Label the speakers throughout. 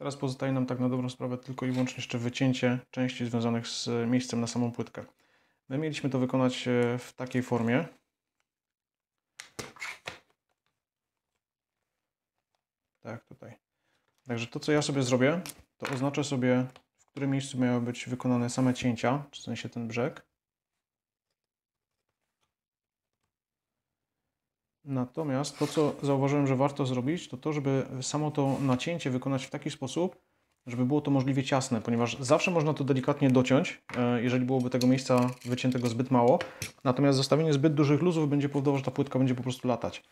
Speaker 1: Teraz pozostaje nam tak na dobrą sprawę tylko i wyłącznie jeszcze wycięcie części związanych z miejscem na samą płytkę. My mieliśmy to wykonać e, w takiej formie. Tak, tutaj. Także to, co ja sobie zrobię, to oznaczę sobie, w którym miejscu miały być wykonane same cięcia, w sensie ten brzeg. Natomiast to, co zauważyłem, że warto zrobić, to to, żeby samo to nacięcie wykonać w taki sposób, żeby było to możliwie ciasne, ponieważ zawsze można to delikatnie dociąć, e, jeżeli byłoby tego miejsca wyciętego zbyt mało. Natomiast zostawienie zbyt dużych luzów będzie powodowało, że ta płytka będzie po prostu latać.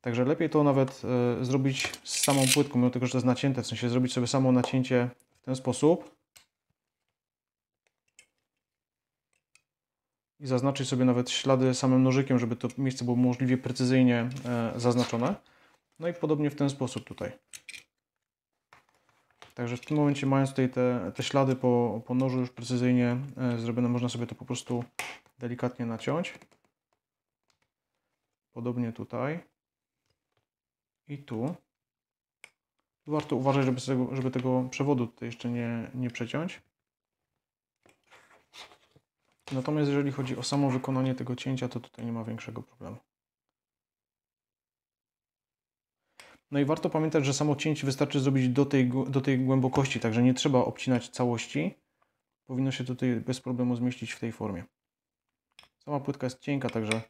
Speaker 1: Także lepiej to nawet e, zrobić z samą płytką, mimo tego, że to jest nacięte, w sensie zrobić sobie samo nacięcie w ten sposób. I zaznaczyć sobie nawet ślady samym nożykiem, żeby to miejsce było możliwie precyzyjnie e, zaznaczone. No i podobnie w ten sposób tutaj. Także w tym momencie mając tutaj te, te ślady po, po nożu już precyzyjnie e, zrobione, można sobie to po prostu delikatnie naciąć. Podobnie tutaj. I tu. Warto uważać, żeby tego, żeby tego przewodu tutaj jeszcze nie, nie przeciąć. Natomiast jeżeli chodzi o samo wykonanie tego cięcia, to tutaj nie ma większego problemu. No i warto pamiętać, że samo cięcie wystarczy zrobić do tej, do tej głębokości, także nie trzeba obcinać całości. Powinno się tutaj bez problemu zmieścić w tej formie. Sama płytka jest cienka, także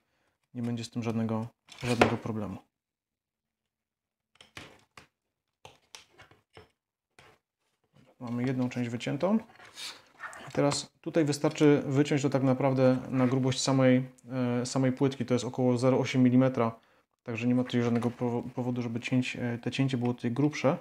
Speaker 1: nie będzie z tym żadnego, żadnego problemu. Mamy jedną część wyciętą. Teraz tutaj wystarczy wyciąć to tak naprawdę na grubość samej, e, samej płytki, to jest około 0,8 mm Także nie ma tutaj żadnego powodu, żeby cięć, e, te cięcie było tutaj grubsze.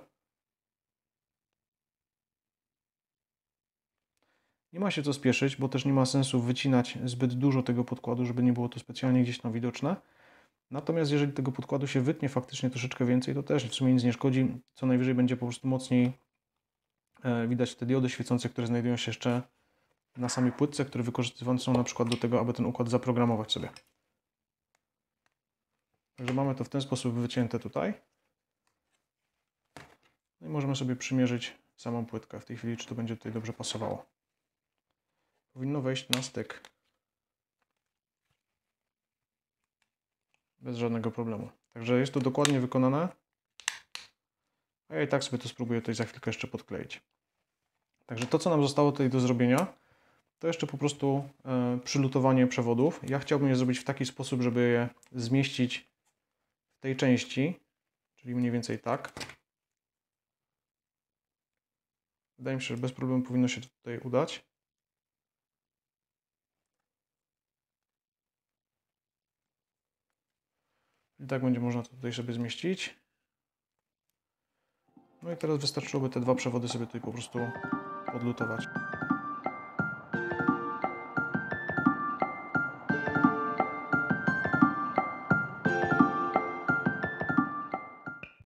Speaker 1: Nie ma się co spieszyć, bo też nie ma sensu wycinać zbyt dużo tego podkładu, żeby nie było to specjalnie gdzieś tam widoczne. Natomiast jeżeli tego podkładu się wytnie faktycznie troszeczkę więcej, to też w sumie nic nie szkodzi. Co najwyżej będzie po prostu mocniej e, widać te diody świecące, które znajdują się jeszcze na samej płytce, które wykorzystywane są na przykład do tego, aby ten układ zaprogramować sobie. Także mamy to w ten sposób wycięte tutaj. No i możemy sobie przymierzyć samą płytkę w tej chwili, czy to będzie tutaj dobrze pasowało. Powinno wejść na styk. Bez żadnego problemu. Także jest to dokładnie wykonane. A ja i tak sobie to spróbuję tutaj za chwilkę jeszcze podkleić. Także to, co nam zostało tutaj do zrobienia, to jeszcze po prostu e, przylutowanie przewodów. Ja chciałbym je zrobić w taki sposób, żeby je zmieścić tej części, czyli mniej więcej tak. Wydaje mi się, że bez problemu powinno się tutaj udać. I tak będzie można to tutaj sobie zmieścić. No i teraz wystarczyłoby te dwa przewody sobie tutaj po prostu odlutować.